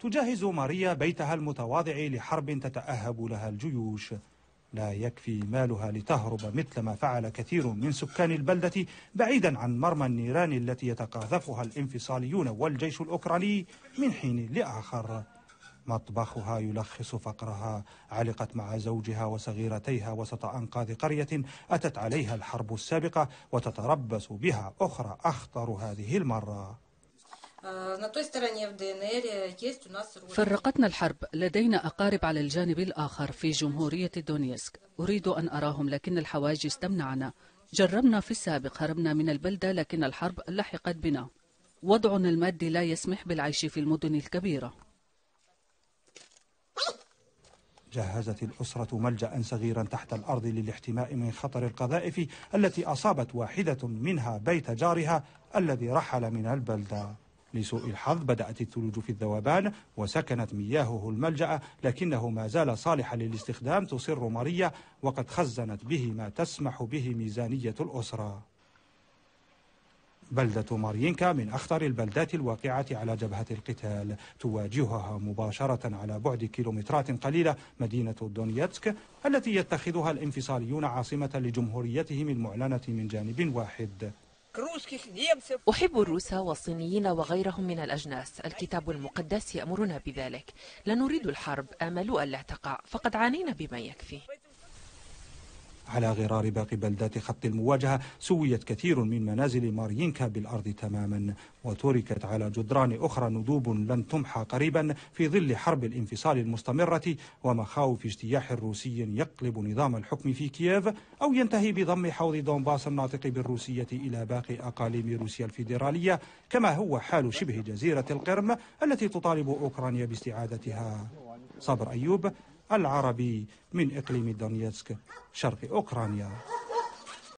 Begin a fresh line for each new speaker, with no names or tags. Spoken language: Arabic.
تجهز ماريا بيتها المتواضع لحرب تتأهب لها الجيوش. لا يكفي مالها لتهرب مثل ما فعل كثير من سكان البلدة بعيدا عن مرمى النيران التي يتقاذفها الانفصاليون والجيش الأوكراني من حين لآخر. مطبخها يلخص فقرها. علقت مع زوجها وصغيرتيها وسط أنقاض قرية أتت عليها الحرب السابقة وتتربص بها أخرى أخطر هذه المرة.
فرقتنا الحرب. لدينا أقارب على الجانب الآخر في جمهورية دونيسك. أريد أن أراهم لكن الحواجز تمنعنا. جربنا في السابق هربنا من البلدة لكن الحرب لحقت بنا. وضعنا المادي لا يسمح بالعيش في المدن الكبيرة.
جهزت الأسرة ملجأ صغيرا تحت الأرض للاحتماء من خطر القذائف التي أصابت واحدة منها بيت جارها الذي رحل من البلدة. لسوء الحظ بدأت الثلوج في الذوبان وسكنت مياهه الملجأ لكنه ما زال صالحا للاستخدام تصر ماريا وقد خزنت به ما تسمح به ميزانية الأسرة. بلدة مارينكا من أخطر البلدات الواقعة على جبهة القتال. تواجهها مباشرة على بعد كيلومترات قليلة مدينة دونيتسك التي يتخذها الانفصاليون عاصمة لجمهوريتهم المعلنة من جانب واحد.
أحب الروس والصينيين وغيرهم من الأجناس. الكتاب المقدس يأمرنا بذلك. لا نريد الحرب آمل ألا تقع. فقد عانينا بما يكفي.
على غرار باقي بلدات خط المواجهة سويت كثير من منازل مارينكا بالأرض تماما وتركت على جدران أخرى ندوب لن تمحى قريبا في ظل حرب الانفصال المستمرة ومخاوف اجتياح روسي يقلب نظام الحكم في كييف أو ينتهي بضم حوض دونباس الناطق بالروسية إلى باقي أقاليم روسيا الفيدرالية كما هو حال شبه جزيرة القرم التي تطالب أوكرانيا باستعادتها. صبر أيوب العربي من إقليم دونيتسك شرق أوكرانيا.